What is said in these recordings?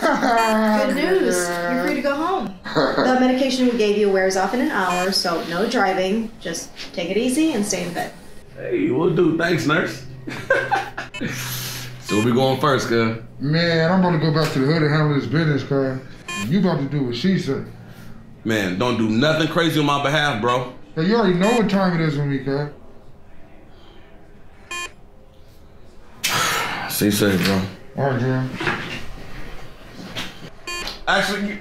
Good news. You're free to go home. The medication we gave you wears off in an hour, so no driving. Just take it easy and stay in bed. Hey, we'll do. Thanks, nurse. so we going first, cuz? Man, I'm about to go back to the hood and handle this business, cuz. You about to do what she said. Man, don't do nothing crazy on my behalf, bro. Hey, you already know what time it is with me, cuz. Stay safe, bro. All right, Jim. Actually,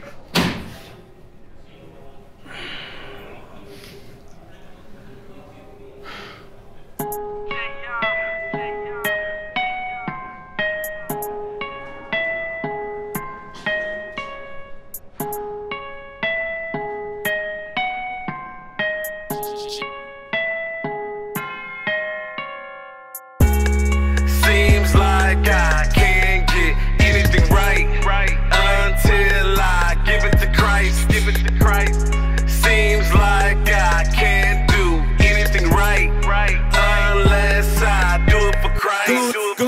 it for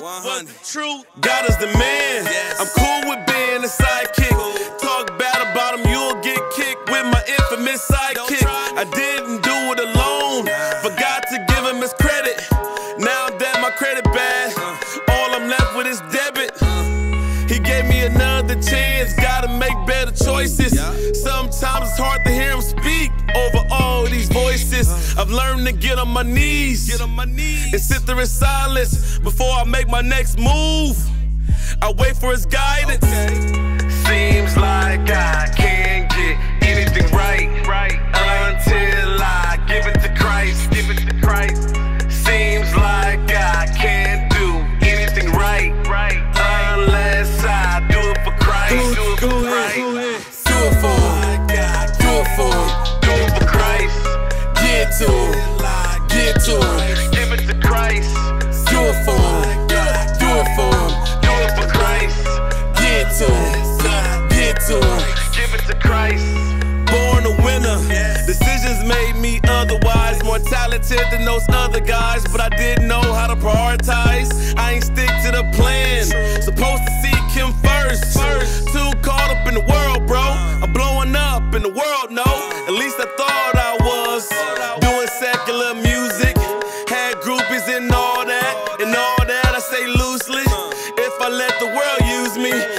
truth. Was the truth. God is the man. I'm cool with being a sidekick. Talk bad about him, you'll get kicked with my infamous sidekick. I didn't do it alone. Forgot to give him his credit. Now that my credit bad, all I'm left with is debit. He gave me another chance, gotta make better choices. Sometimes it's hard to hear him speak over all these voices. I've learned to get on my knees, get on my knees, and sit there in silence before I make my next move. I wait for his guidance. Seems like I to him. Get to him. give it to Christ. Born a winner. Decisions made me otherwise more talented than those other guys, but I didn't know how to prioritize. I ain't stick to the plan. Supposed to seek him first. Too caught up in the world, bro. I'm blowing up in the world, no. At least I thought I was doing secular music. Had groupies and all that, and all that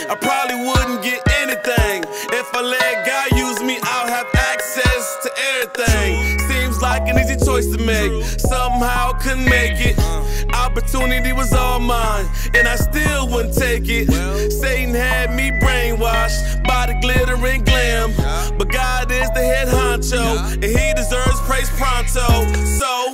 I probably wouldn't get anything. If I let God use me, I'll have access to everything. Seems like an easy choice to make. Somehow couldn't make it. Opportunity was all mine, and I still wouldn't take it. Satan had me brainwashed by the glitter and glam. But God is the head honcho, and he deserves praise pronto. So,